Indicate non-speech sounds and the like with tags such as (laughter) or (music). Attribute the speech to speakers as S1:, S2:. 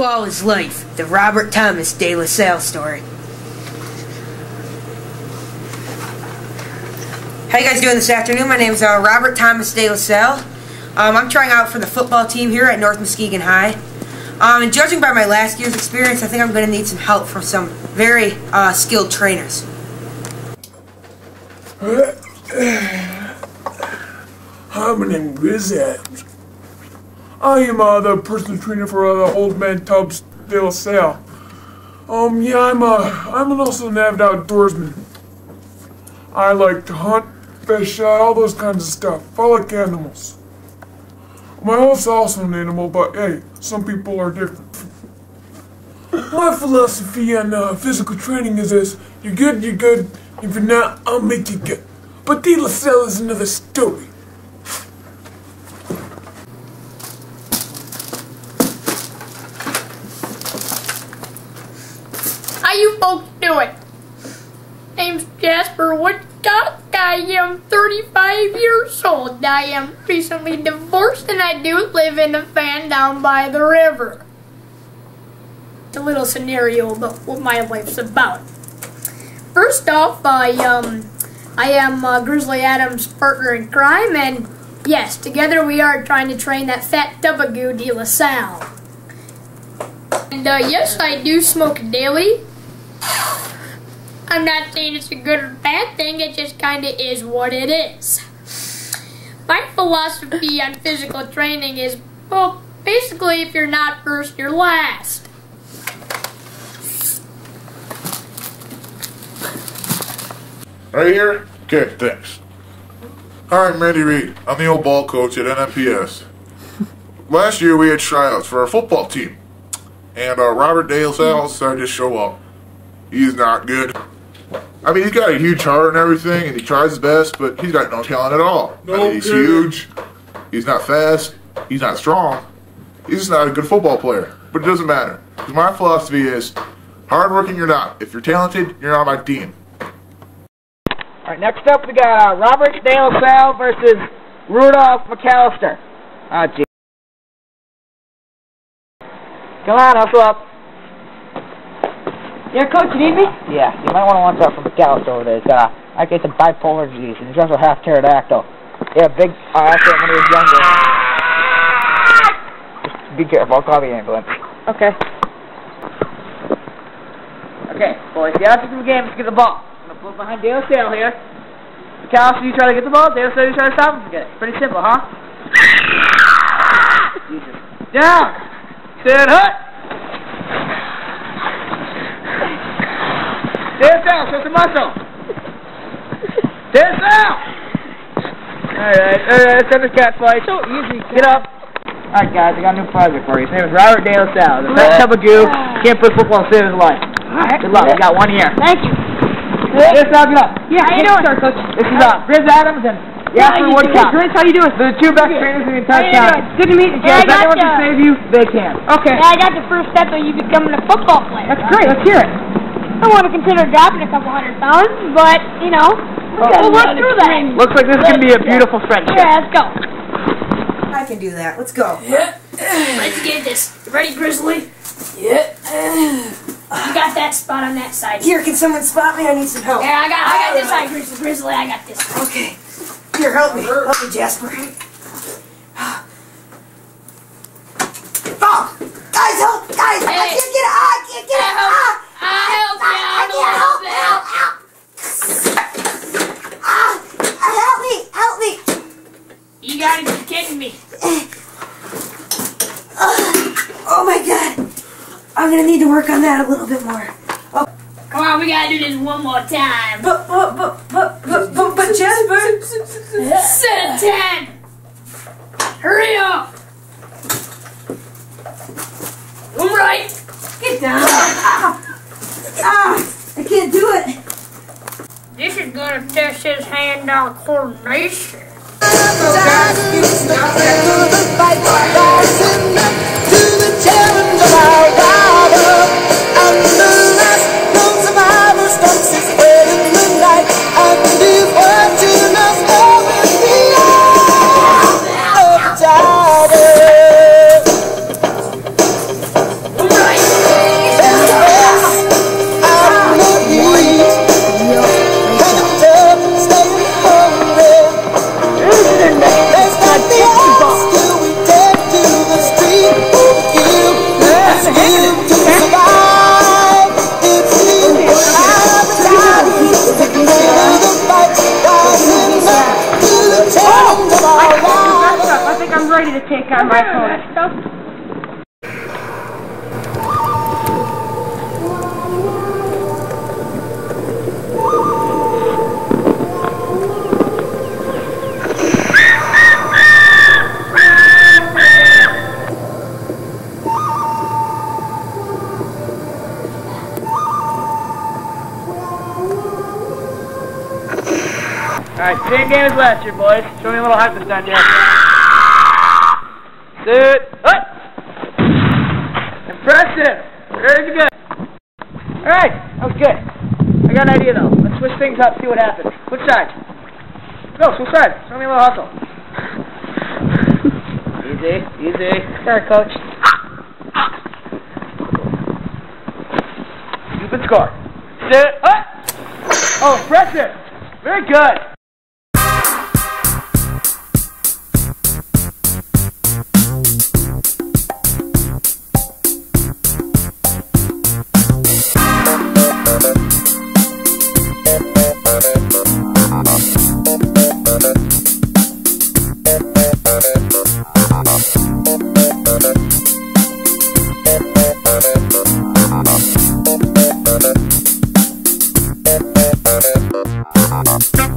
S1: Football is Life, the Robert Thomas de La Salle story. How you guys doing this afternoon? My name is uh, Robert Thomas de La Salle. Um, I'm trying out for the football team here at North Muskegon High. Um, and judging by my last year's experience, I think I'm going to need some help from some very uh, skilled trainers.
S2: Name is Adams. I am uh, the personal trainer for uh, the Old Man Tubbs De La Salle. Um, yeah, I'm uh, I'm also an avid outdoorsman. I like to hunt, fish, uh, all those kinds of stuff. I like animals. My wife's also an animal, but hey, some people are different. My philosophy on uh, physical training is this: you're good, you're good. If you're not, I'll make you good. But De La Salle is another story.
S3: Folks doing? Name's Jasper Woodcock. I am 35 years old. I am recently divorced and I do live in a van down by the river. It's a little scenario about what my life's about. First off, I um I am uh, Grizzly Adams' partner in crime and yes, together we are trying to train that fat Tubagoo de La Salle. And uh, yes, I do smoke daily. I'm not saying it's a good or bad thing, it just kind of is what it is. My philosophy on physical training is, well, basically, if you're not first, you're last.
S4: Right here? Okay, thanks. Hi, I'm Randy Reed. I'm the old ball coach at NMPS. Last year we had tryouts for our football team. And uh, Robert Dale Sal decided to show up. He's not good. I mean, he's got a huge heart and everything, and he tries his best, but he's got no talent at all. I mean, he's
S2: Okay.
S4: huge. He's not fast. He's not strong. He's just not a good football player. But it doesn't matter. 'Cause my philosophy is hardworking, you're not. If you're talented, you're on my team.
S5: All right, next up we got uh, Robert De La Salle versus Rudolph McAllister. Oh, gee. Come on, hustle up.
S6: Yeah, coach, you need me?
S5: Yeah, you might want to watch out for McAllister over there. He's got, uh, I guess, a bipolar disease, and he's also half pterodactyl. Yeah, big uh, accident when he was younger. Just be careful, I'll call the ambulance.
S6: Okay.
S5: Okay, boys, the object of the game is to get the ball. I'm gonna put behind Dale Sail here. McAllister, you try to get the ball. Dale Sail, you try to stop him from getting it. Pretty simple, huh? (laughs) Jesus. Down! Stand hut! Dale Sail, show some muscle! Dale Sail! Alright, alright, let's end this cat fight. So easy. Get up. Alright, guys, I got a new project for you. His name is Robert Dale Sail. The best tub of goo. Can't play football to save his life. Good luck. You got one year.
S6: Thank you.
S5: Yes, now get up.
S6: Yeah, how you doing?
S5: Start, coach. This is uh, Grizz Adams and Jasper
S6: you-
S5: Woodcock.
S6: Grizz, how you doing?
S5: They're the two best trainers in the
S6: How
S5: entire
S6: you
S5: county.
S6: Good to meet you,
S5: If
S6: Jay. I
S5: anyone can save you, they can.
S6: Okay. Yeah, I got the first step of you becoming a football player.
S5: That's great. Let's hear it.
S6: I want to consider dropping a couple hundred pounds, but, you know, we'll work through that.
S5: Looks like this is going to be a beautiful friendship.
S6: Yeah, let's go.
S1: I can do that. Let's go.
S3: Let's get this. Ready, Grizzly?
S1: Yeah.
S3: You got that spot on that side.
S1: Here, can someone spot me? I need some help.
S3: Yeah, I got, I got this side, Grizzly. Grizzly, I got this.
S1: Okay. Here, help me. Help me, Jasper. Oh! Guys, help! Guys! I can't get it! Ah, I can't get it! Ah!
S3: I'll help you
S1: I
S3: out a
S1: can't help!
S3: little
S1: Help!
S3: bit.
S1: Help! Help me! Help me!
S3: You gotta be kidding me.
S1: Oh, oh my god! I'm gonna need to work on that a little bit more. Oh.
S3: Come on, we gotta do this one more time.
S1: But, but, but, but, but, but, but Jasper!
S3: Set of ten. Hurry up. One right.
S1: Get down! Ah! Ah! I can't do it!
S3: This is gonna test his hand-eye coordination.
S5: Alright, same game as last year, boys. Show me a little hype this time, Jasper. Sit. Up. Impressive. Very good. Alright, that was good. I got an idea, though. Let's switch things up, see what happens. Which side? Go, switch sides. Show me a little hustle. easy, easy.
S6: Sorry, coach.
S5: Stupid score. Sit. Up. Oh, impressive. Very good. Thank